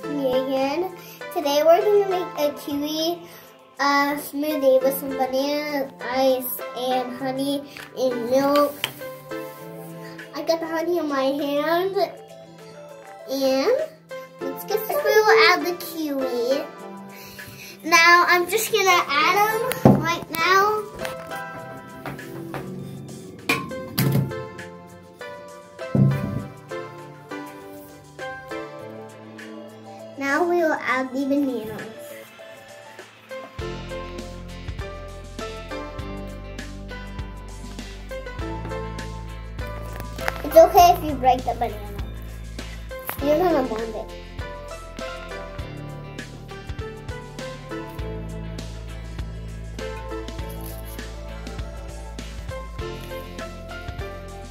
it's. Today we're going to make a kiwi uh, smoothie with some banana, ice, and honey and milk. I got the honey in my hand. And let's get the out of the kiwi. Now I'm just going to add them Will add the bananas. It's okay if you break the banana. You're gonna want it.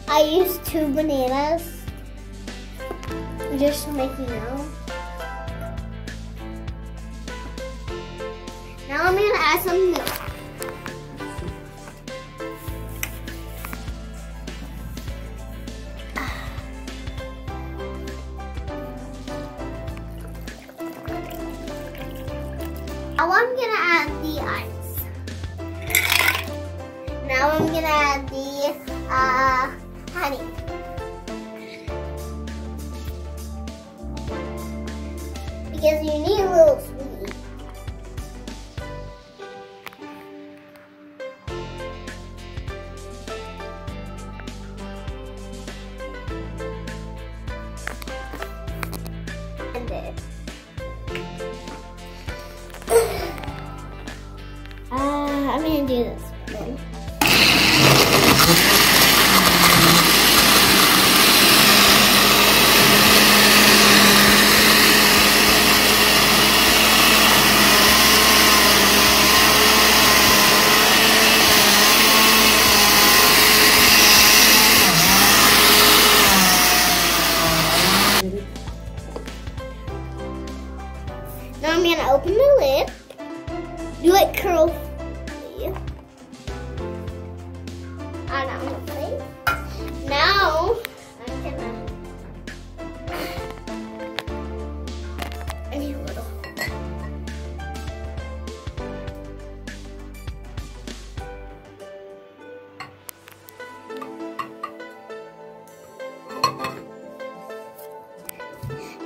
I used two bananas just to make you know. Some milk. Now I'm gonna add the ice. Now I'm gonna add the uh, honey. Because you need a little I'm gonna do this one. Now I'm gonna open the lid. Do it carefully. And I'm gonna play. Now I'm gonna. Uh, little.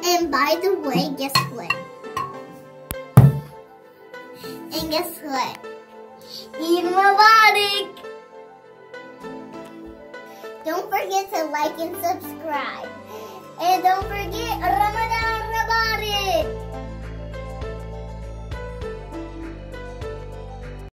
And by the way, guess what? And guess what? Eid Mubarak! Don't forget to like and subscribe. And don't forget Ramadan.